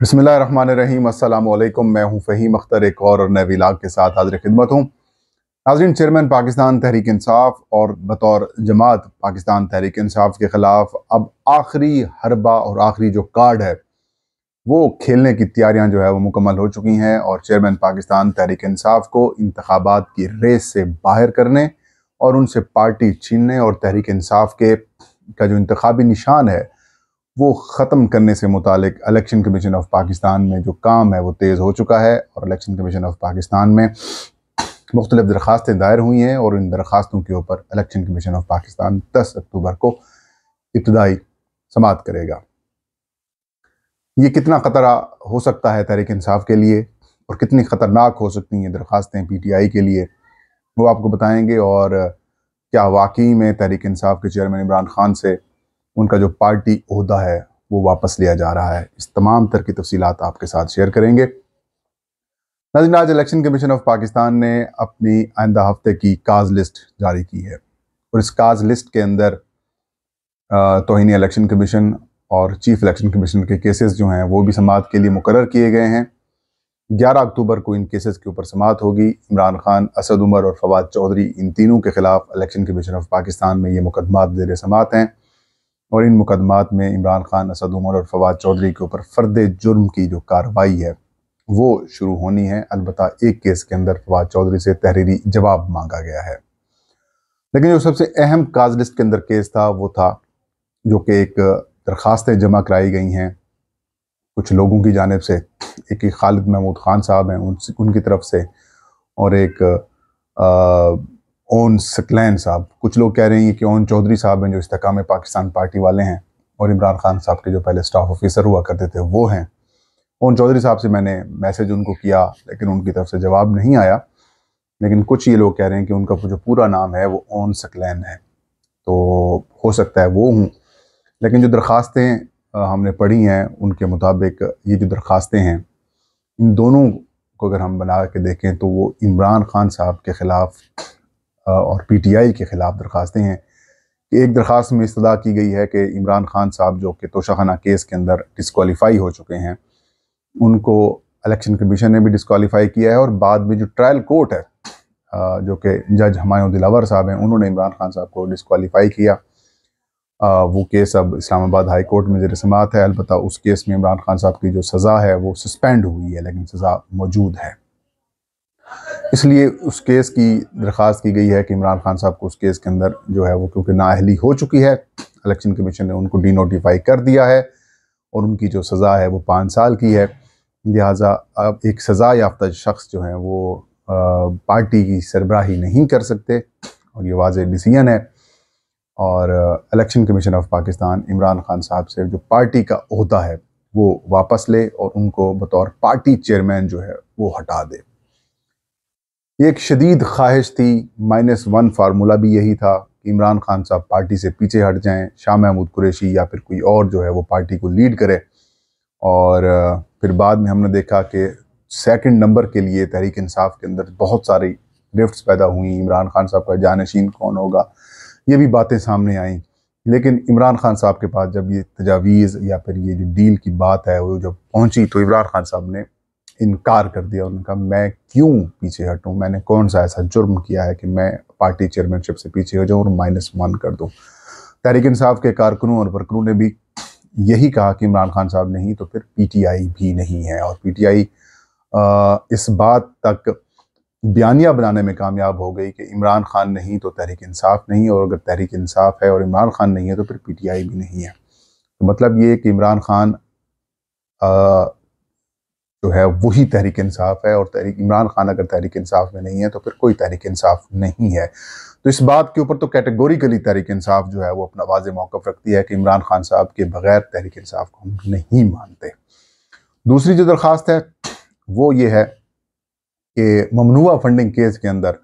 बसमीम अल्लाम मैं हूँ फ़हीम अख्तर एक और नए विलाग के साथ हाजिर खिदमत हूँ। नाजरीन, चेयरमैन पाकिस्तान तहरीक इंसाफ और बतौर जमात पाकिस्तान तहरीक इंसाफ के ख़िलाफ़ अब आखिरी हरबा और आखिरी जो कार्ड है, वो खेलने की तैयारियाँ जो है वो मुकम्मल हो चुकी हैं और चेयरमैन पाकिस्तान तहरीक इंसाफ को इंतबात की रेस से बाहर करने और उनसे पार्टी छीनने और तहरीक इंसाफ के का जो इंतबी निशान है वो ख़त्म करने से मुतालिक इलेक्शन कमीशन ऑफ़ पाकिस्तान में जो काम है वो तेज़ हो चुका है और इलेक्शन कमीशन ऑफ़ पाकिस्तान में मुख्तलिफ़ दरख्वास्तें दायर हुई हैं और इन दरख्वास्तों के ऊपर इलेक्शन कमीशन ऑफ़ पाकिस्तान दस अक्टूबर को इब्तदाई समात करेगा। ये कितना ख़तरा हो सकता है तहरीक इंसाफ के लिए और कितनी ख़तरनाक हो सकती हैं दरख्वास्तें पी टी आई के लिए, वो आपको बताएँगे और क्या वाकई में तहरीक इंसाफ के चेयरमैन इमरान खान से उनका जो पार्टी अहदा है, वो वापस लिया जा रहा है। इस तमाम तर की तफसीत आपके साथ शेयर करेंगे। नाजिन आज इलेक्शन कमीशन ऑफ़ पाकिस्तान ने अपनी आइंदा हफ़्ते की काज लिस्ट जारी की है। और इस काज लिस्ट के अंदर तोहनी इलेक्शन कमीशन और चीफ इलेक्शन कमीशन के केसेस जो हैं, वो भी समात के लिए मुकर किए गए हैं। 11 अक्टूबर को इन केसेस के ऊपर समात होगी। इमरान खान, असद उमर और फवाद चौधरी, इन तीनों के खिलाफ इलेक्शन कमीशन ऑफ़ पाकिस्तान में ये मुकदमा जेर समात हैं। और इन मुकदमात में इमरान खान, असद उमर और फवाद चौधरी के ऊपर फ़र्द जुर्म की जो कार्रवाई है, वो शुरू होनी है। अलबत् एक केस के अंदर फवाद चौधरी से तहरीरी जवाब मांगा गया है। लेकिन जो सबसे अहम काज लिस्ट के अंदर केस था, वो था जो कि एक दरख्वास्तें जमा कराई गई हैं। कुछ लोगों की जानब से, एक खालिद महमूद ख़ान साहब हैं उन उनकी तरफ़ से, और एक ओन सकलैन साहब। कुछ लोग कह रहे हैं कि ओन चौधरी साहब हैं जो इस्तेकाम पाकिस्तान पार्टी वाले हैं और इमरान खान साहब के जो पहले स्टाफ ऑफिसर हुआ करते थे, वो हैं। ओन चौधरी साहब से मैंने मैसेज उनको किया, लेकिन उनकी तरफ़ से जवाब नहीं आया। लेकिन कुछ ये लोग कह रहे हैं कि उनका जो पूरा नाम है, वो ओन सकलैन है। तो हो सकता है वो हूँ। लेकिन जो दरख्वास्तें हमने पढ़ी हैं, उनके मुताबिक ये जो दरख्वास्तें हैं, इन दोनों को अगर हम बना के देखें तो वो इमरान खान साहब के ख़िलाफ़ और पीटीआई के ख़िलाफ़ दरख्वास्तें हैं कि एक दरख्वास्त में इस्तः की गई है कि इमरान खान साहब जो कि तोशाखाना केस के अंदर डिसकॉलीफाई हो चुके हैं, उनको इलेक्शन कमीशन ने भी डिसकॉलीफाई किया है और बाद में जो ट्रायल कोर्ट है जो कि जज हमायूं दिलावर साहब हैं, उन्होंने इमरान खान साहब को डिसकॉलीफाई किया। वो केस अब इस्लामाबाद हाई कोर्ट में ज़र समात है अलबत् उस केस में इमरान खान साहब की जो सज़ा है वो सस्पेंड हुई है, लेकिन सज़ा मौजूद है। इसलिए उस केस की दरख्वास्त की गई है कि इमरान खान साहब को उस केस के अंदर जो है वो क्योंकि नाअहली हो चुकी है, इलेक्शन कमीशन ने उनको डी नोटिफाई कर दिया है और उनकी जो सज़ा है वो पाँच साल की है। लिहाजा अब एक सज़ा याफ्ता शख्स जो है वो पार्टी की सरबराही नहीं कर सकते और ये वाज डिसीज़न है। और election commission of Pakistan Imran Khan साहब से जो पार्टी का अहदा है वो वापस ले और उनको बतौर पार्टी चेयरमैन जो है वो हटा दे। एक शदीद ख्वाहिश थी, माइनस वन फार्मूला भी यही था कि इमरान खान साहब पार्टी से पीछे हट जाएँ, शाह महमूद कुरेशी या फिर कोई और जो है वो पार्टी को लीड करे। और फिर बाद में हमने देखा कि सेकंड नंबर के लिए तहरीक इंसाफ के अंदर बहुत सारी रिफ्ट्स पैदा हुई। इमरान खान साहब का जानशीन कौन होगा? ये भी बातें सामने आई। लेकिन इमरान खान साहब के पास जब ये तजावीज़ या फिर ये जो डील की बात है, वो जब पहुँची तो इमरान खान साहब ने इनकार कर दिया उन्होंने कहा मैं क्यों पीछे हटूं? मैंने कौन सा ऐसा जुर्म किया है कि मैं पार्टी चेयरमैनशिप से पीछे हो जाऊँ और माइनस वन कर दूँ? तहरीक इंसाफ के कारकुनों और वर्करों ने भी यही कहा कि इमरान खान साहब नहीं तो फिर पीटीआई भी नहीं है। और पीटीआई इस बात तक बयानिया बनाने में कामयाब हो गई कि इमरान खान नहीं तो तहरीक इंसाफ नहीं, और अगर तहरीक इंसाफ है और इमरान खान नहीं है तो फिर पीटीआई भी नहीं है। तो मतलब ये कि इमरान खान जो है वही तहरीक इंसाफ है और तहरीक इमरान खान अगर तहरीक इंसाफ में नहीं है तो फिर कोई तहरीक इंसाफ नहीं है। तो इस बात के ऊपर तो कैटेगोरिकली तहरीक इंसाफ जो है वो अपना वाज मौक़ रखती है कि इमरान खान साहब के बगैर तहरीक इंसाफ को हम नहीं मानते। दूसरी जो दरख्वास्त है, वो ये है कि ममनुआ फंडिंग केस के अंदर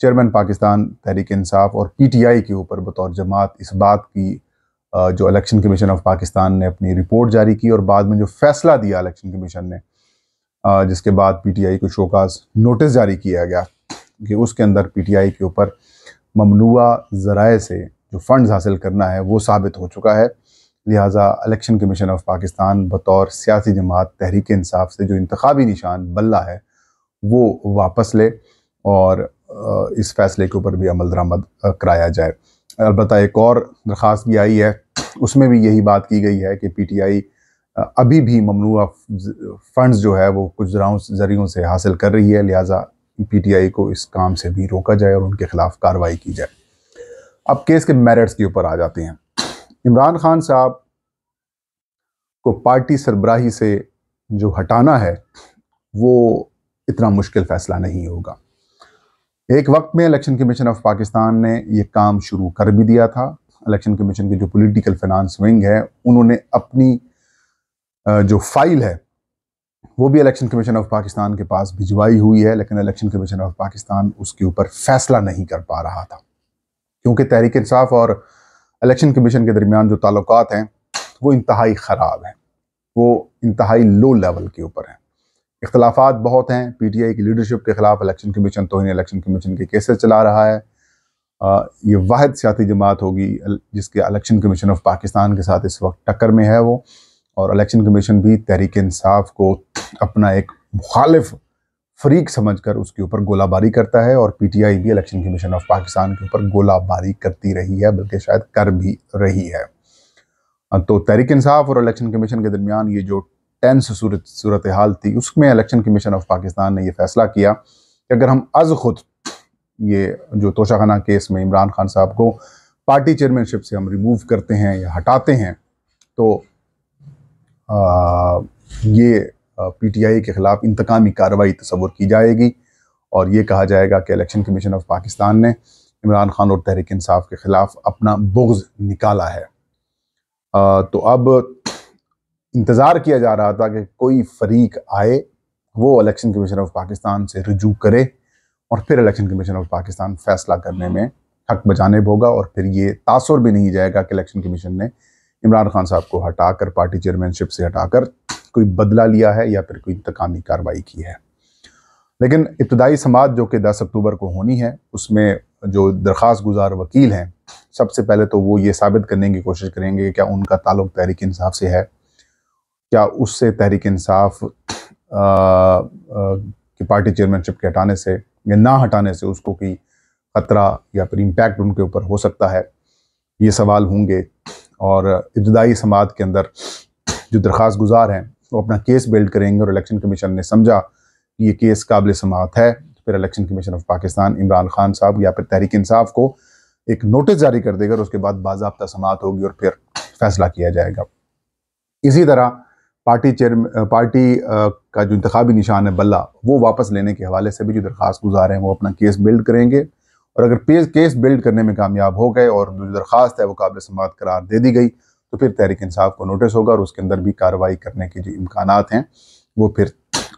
चेयरमैन पाकिस्तान तहरीक इंसाफ और पीटीआई के ऊपर बतौर जमात इस बात की जो इलेक्शन कमीशन ऑफ़ पाकिस्तान ने अपनी रिपोर्ट जारी की और बाद में जो फैसला दिया इलेक्शन कमीशन ने जिसके बाद पीटीआई को शोकाज नोटिस जारी किया गया कि उसके अंदर पीटीआई के ऊपर ममनुआ ज़राए से जो फ़ंड्स हासिल करना है, वो साबित हो चुका है। लिहाजा इलेक्शन कमीशन ऑफ़ पाकिस्तान बतौर सियासी जमात तहरीक इंसाफ से जो इंतबी निशान बल्ला है, वो वापस ले और इस फैसले के ऊपर भी अमल दरामद कराया जाए। अलबत् एक और दरख्वास्त भी आई है, उसमें भी यही बात की गई है कि पी टी आई अभी भी ममनुआ फंड्स जो है वो कुछ जरियों से हासिल कर रही है, लिहाजा पी टी आई को इस काम से भी रोका जाए और उनके खिलाफ कार्रवाई की जाए। अब केस के मेरिट्स के ऊपर आ जाते हैं। इमरान खान साहब को पार्टी सरबराही से जो हटाना है, वो इतना मुश्किल फैसला नहीं होगा। एक वक्त में इलेक्शन कमीशन ऑफ़ पाकिस्तान ने ये काम शुरू कर भी दिया था। इलेक्शन कमीशन की जो पॉलिटिकल फाइनेंस विंग है, उन्होंने अपनी जो फ़ाइल है वो भी इलेक्शन कमीशन ऑफ़ पाकिस्तान के पास भिजवाई हुई है लेकिन इलेक्शन कमीशन ऑफ़ पाकिस्तान उसके ऊपर फैसला नहीं कर पा रहा था। क्योंकि तहरीक इंसाफ और इलेक्शन कमीशन के दरमियान जो ताल्लुक हैं वो इंतहाई ख़राब हैं। वो इंतहाई लो लेवल के ऊपर हैं। इख्तलाफात बहुत हैं। पी टी आई की लीडरशिप के ख़िलाफ़ इलेक्शन कमीशन तो इलेक्शन कमीशन के केसेस चला रहा है। आ, ये वाद सियाती जमात होगी जिसके इलेक्शन कमीशन ऑफ़ पाकिस्तान के साथ इस वक्त टक्कर में है वो। और इलेक्शन कमीशन भी तहरीक इंसाफ को अपना एक मुखालिफ फरीक समझकर उसके ऊपर गोलाबारी करता है और पीटीआई भी इलेक्शन कमीशन ऑफ़ पाकिस्तान के ऊपर गोलाबारी करती रही है, बल्कि शायद कर भी रही है। तो तहरीक इंसाफ और इलेक्शन कमीशन के दरमियान ये जो टेंस सूरत सूरत हाल थी, उसमें इलेक्शन कमीशन ऑफ़ पाकिस्तान ने यह फैसला किया कि अगर हम अज खुद ये जो तोशाखाना केस में इमरान खान साहब को पार्टी चेयरमैनशिप से हम रिमूव करते हैं या हटाते हैं तो ये पीटीआई के ख़िलाफ़ इंतकामी कार्रवाई तस्वुर की जाएगी और ये कहा जाएगा कि इलेक्शन कमीशन ऑफ़ पाकिस्तान ने इमरान खान और तहरीक इंसाफ के ख़िलाफ़ अपना बुग्ज़ निकाला है। आ, तो अब इंतज़ार किया जा रहा था कि कोई फरीक आए वो इलेक्शन कमीशन ऑफ़ पाकिस्तान से रजू करे और फिर इलेक्शन कमीशन ऑफ़ पाकिस्तान फैसला करने में हक बजाने होगा और फिर ये तासर भी नहीं जाएगा कि इलेक्शन कमीशन ने इमरान खान साहब को हटाकर, पार्टी चेयरमैनशिप से हटाकर कोई बदला लिया है या फिर कोई इंतकामी कार्रवाई की है? लेकिन इब्तदाई समात जो कि 10 अक्टूबर को होनी है, उसमें जो दरख्वास्त गुजार वकील हैं, सबसे पहले तो वो ये साबित करने की कोशिश करेंगे क्या उनका ताल्लुक तहरीक इंसाफ से है? क्या उससे तहरीक इंसाफ की पार्टी चेयरमैनशिप के हटाने से या ना हटाने से उसको कोई ख़तरा या फिर इम्पैक्ट उनके ऊपर हो सकता है? ये सवाल होंगे। और इब्तदाई समात के अंदर जो दरख्वास्त गुजार हैं, वो अपना केस बिल्ड करेंगे और इलेक्शन कमीशन ने समझा कि ये केस काबिल समात है। तो फिर election commission of Pakistan Imran Khan साहब या फिर तहरीक इंसाफ को एक नोटिस जारी कर देगा और उसके बाद बाबा समात होगी और फिर फैसला किया जाएगा। इसी तरह पार्टी चेयर पार्टी का जो इंतबी निशान है बल्ला, वो वापस लेने के हवाले से भी जो दरख्वास्त गुजार हैं, वो अपना केस बिल्ड करेंगे। और अगर पेज केस बिल्ड करने में कामयाब हो गए और जो दरख्वास्त है वो काबिल समात करार दे दी गई तो फिर तहरीक इंसाफ को नोटिस होगा और उसके अंदर भी कार्रवाई करने के जो इम्कान हैं, वो फिर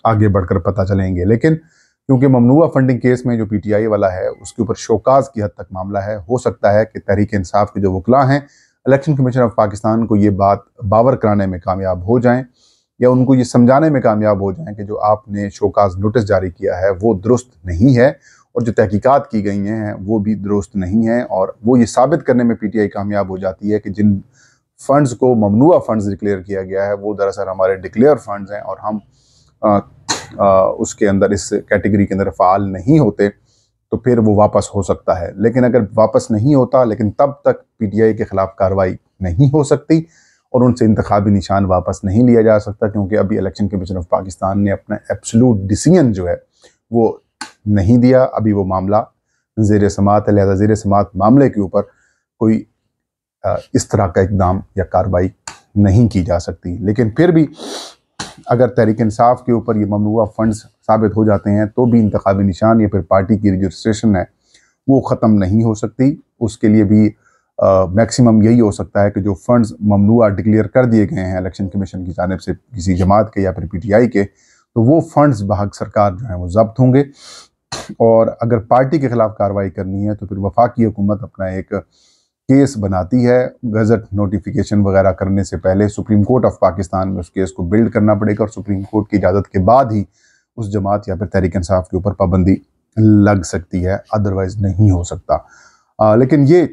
आगे बढ़कर पता चलेंगे। लेकिन क्योंकि ममनुआ फंडिंग केस में जो पीटीआई वाला है, उसके ऊपर शोकाज की हद तक मामला है, हो सकता है कि तहरीक इंसाफ के जो वकला हैं इलेक्शन कमीशन ऑफ़ पाकिस्तान को ये बात बावर कराने में कामयाब हो जाएँ, या उनको ये समझाने में कामयाब हो जाएँ कि जो आपने शोकाज नोटिस जारी किया है, वो दुरुस्त नहीं है और जो तहकीकात की गई हैं वो भी दुरुस्त नहीं हैं और वो ये साबित करने में पीटीआई कामयाब हो जाती है कि जिन फंड्स को ममनुआ फंड्स डिक्लेयर किया गया है वो दरअसल हमारे डिक्लेयर फंड्स हैं और हम आ, आ, उसके अंदर इस कैटेगरी के अंदर फ़ाल नहीं होते तो फिर वो वापस हो सकता है। लेकिन अगर वापस नहीं होता लेकिन तब तक पीटीआई के ख़िलाफ़ कार्रवाई नहीं हो सकती और उनसे इंतबी निशान वापस नहीं लिया जा सकता क्योंकि अभी इलेक्शन कमीशन ऑफ़ पाकिस्तान ने अपना एब्सोलूट डिसीज़न जो है वो नहीं दिया। अभी वो मामला जेर समात है, लिहाजा जेर समात मामले के ऊपर कोई इस तरह का इकदाम या कार्रवाई नहीं की जा सकती। लेकिन फिर भी अगर तहरीक इंसाफ के ऊपर ये ममनुआ फंड्स साबित हो जाते हैं तो भी इंतबी निशान या फिर पार्टी की रजिस्ट्रेशन है, वो ख़त्म नहीं हो सकती। उसके लिए भी मैक्सिमम यही हो सकता है कि जो फंड्स ममनुआ डिक्लेयर कर दिए गए हैं, इलेक्शन कमीशन की जानब से किसी जमात के या फिर पी टी आई के तो वो फंड्स बहक सरकार जो है वो जब्त होंगे। और अगर पार्टी के ख़िलाफ़ कार्रवाई करनी है तो फिर वफाकी हुकूमत अपना एक केस बनाती है। गजट नोटिफिकेशन वगैरह करने से पहले सुप्रीम कोर्ट ऑफ़ पाकिस्तान में उस केस को बिल्ड करना पड़ेगा और सुप्रीम कोर्ट की इजाज़त के बाद ही उस जमात या फिर तहरीक इंसाफ के ऊपर पाबंदी लग सकती है। अदरवाइज़ नहीं हो सकता। आ, लेकिन ये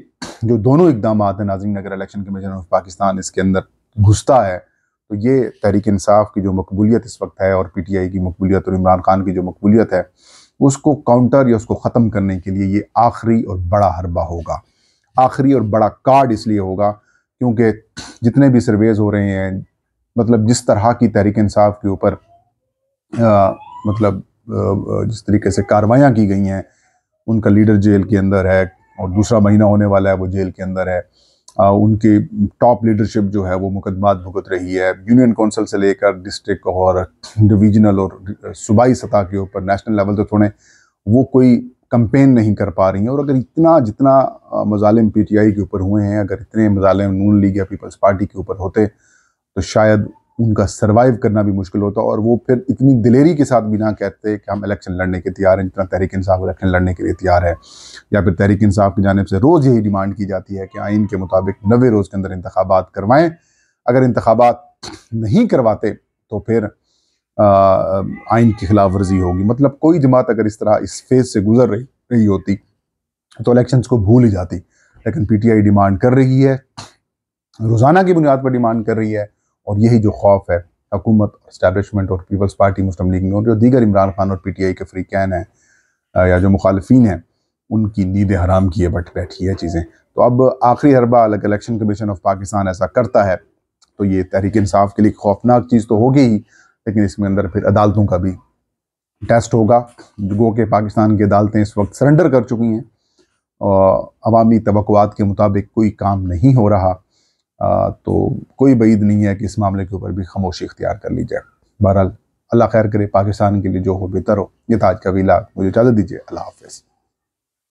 जो दोनों इकदाम हैं नाजिम नगर इलेक्शन कमीशन ऑफ़ पाकिस्तान इसके अंदर घुसता है तो ये तहरीक इंसाफ की जो मकबूलियत इस वक्त है और पी टी आई की मकबूलियत और इमरान खान की जो मकबूलियत है उसको काउंटर या उसको ख़त्म करने के लिए ये आखिरी और बड़ा हरबा होगा। आखिरी और बड़ा कार्ड इसलिए होगा क्योंकि जितने भी सर्वेज हो रहे हैं मतलब जिस तरह की तहरीक इंसाफ के ऊपर मतलब आ, जिस तरीके से कार्रवाइयाँ की गई हैं उनका लीडर जेल के अंदर है और दूसरा महीना होने वाला है वो जेल के अंदर है। उनकी टॉप लीडरशिप जो है वो मुकदमात भुगत रही है। यूनियन काउंसिल से लेकर डिस्ट्रिक्ट और डिवीजनल और सूबाई सतह के ऊपर नेशनल लेवल तो थोड़े वो कोई कंपेन नहीं कर पा रही हैं। और अगर इतना जितना मजालिम पी टी आई के ऊपर हुए हैं, अगर इतने मजालिम नून लीग या पीपल्स पार्टी के ऊपर होते तो शायद उनका सर्वाइव करना भी मुश्किल होता और वो फिर इतनी दिलेरी के साथ भी ना कहते कि हम इलेक्शन लड़ने के तैयार हैं, जितना तहरीक इंसाफ इलेक्शन लड़ने के लिए तैयार है। या फिर तहरीक इंसाफ की जानब से रोज़ यही डिमांड की जाती है कि आइन के मुताबिक नबे रोज़ के अंदर इंतबात करवाएँ। अगर इंतबात नहीं करवाते तो फिर आइन की खिलाफ वर्जी होगी। मतलब कोई जमात अगर इस तरह इस फ़ेज़ से गुजर रही रही होती तो इलेक्शन को भूल ही जाती। लेकिन पी टी आई डिमांड कर रही है, रोज़ाना की बुनियाद पर डिमांड कर रही है और यही जो खौफ है, हुकूमत इस्टेबलिशमेंट और पीपल्स पार्टी मुस्लिम लीग में और जो दीगर इमरान खान और पी टी आई के फ्री कैन हैं या जो मुखालफी हैं, उनकी नींद हराम की है, बट बैठी है चीज़ें। तो अब आखिरी हरबा अलग इलेक्शन कमीशन ऑफ़ पाकिस्तान ऐसा करता है तो ये तहरीक इंसाफ के लिए खौफनाक चीज़ तो होगी ही, लेकिन इसमें अंदर फिर अदालतों का भी टेस्ट होगा। गो के पाकिस्तान की अदालतें इस वक्त सरेंडर कर चुकी हैं, और अवामी तवक़ात के मुताबिक कोई काम नहीं हो रहा। तो कोई बईद नहीं है कि इस मामले के ऊपर भी खामोशी इख्तियार कर ली जाए बहरहाल, अल्लाह खैर करे, पाकिस्तान के लिए जो हो बेहतर हो, ये ताज का वीला। मुझे इजाज़त दीजिए। अल्लाह हाफिज़।